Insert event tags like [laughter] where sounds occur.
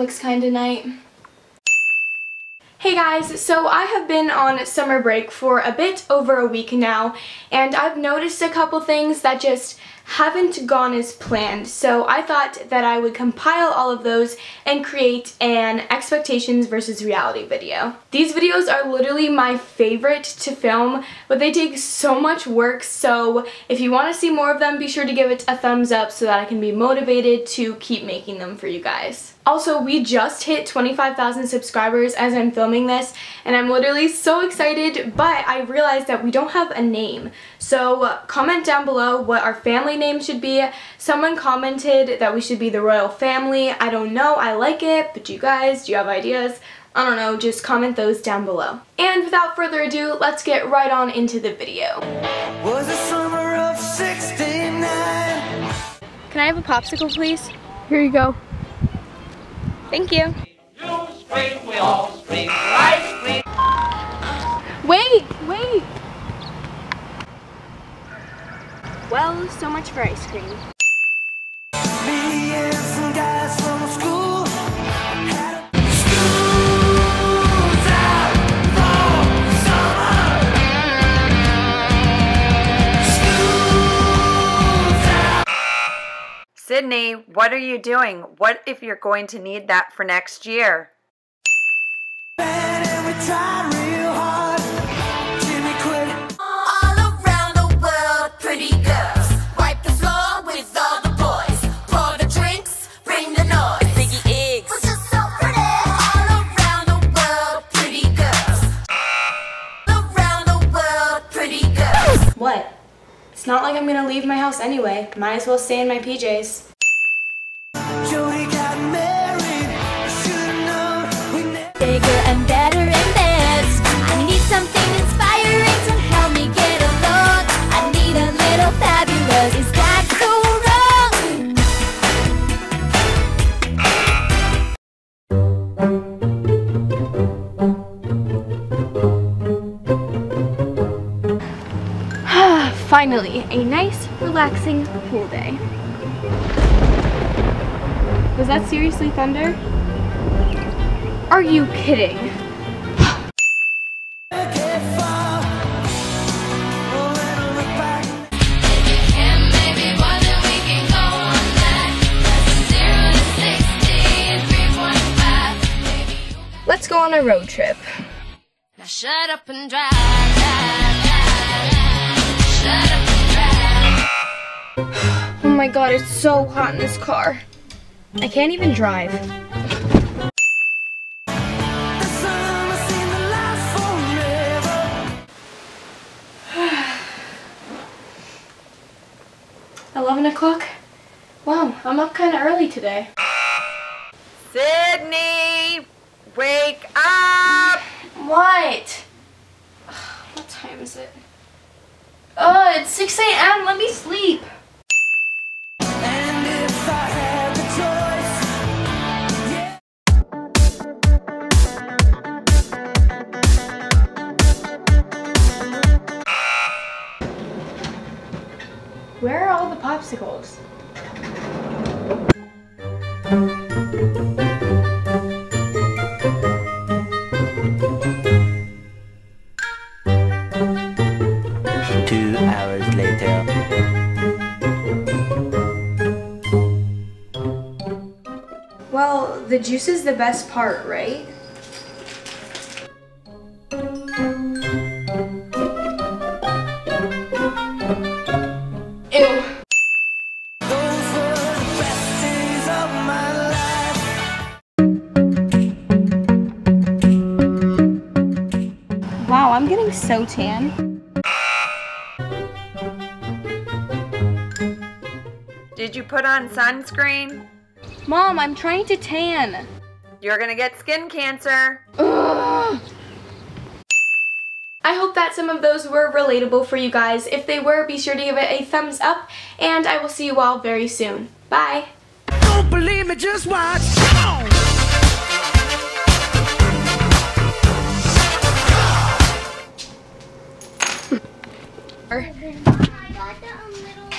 Netflix kind of night. Hey guys, so I have been on summer break for a bit over a week now, and I've noticed a couple things that just haven't gone as planned. So I thought that I would compile all of those and create an expectations versus reality video. These videos are literally my favorite to film, but they take so much work. So if you want to see more of them, be sure to give it a thumbs up so that I can be motivated to keep making them for you guys. Also, we just hit 25,000 subscribers as I'm filming this, and I'm literally so excited, but I realized that we don't have a name. So comment down below what our family name should be. Someone commented that we should be the royal family. I don't know, I like it, but you guys, do you have ideas? I don't know, just comment those down below. And without further ado, let's get right on into the video. Can I have a popsicle, please? Here you go. Thank you. You scream, we all scream, I scream. Wait, wait. Well, so much for ice cream. Sydney, what are you doing? What if you're going to need that for next year? What? It's not like I'm gonna leave my house anyway. Might as well stay in my PJs. Finally, a nice, relaxing pool day. Was that seriously thunder? Are you kidding? Let's go on a road trip. Now shut up and drive. Oh my god, it's so hot in this car. I can't even drive. [sighs] Eleven o'clock? Wow, I'm up kind of early today. Sydney, wake up! What? [sighs] What time is it? Oh, it's 6 a.m. Let me sleep. Where are all the popsicles? Well, the juice is the best part, right? Ew. Wow, I'm getting so tan. Did you put on sunscreen? Mom, I'm trying to tan. You're gonna get skin cancer. Ugh. I hope that some of those were relatable for you guys. If they were, be sure to give it a thumbs up, and I will see you all very soon. Bye! Don't believe me, just watch. Come on. I got the um,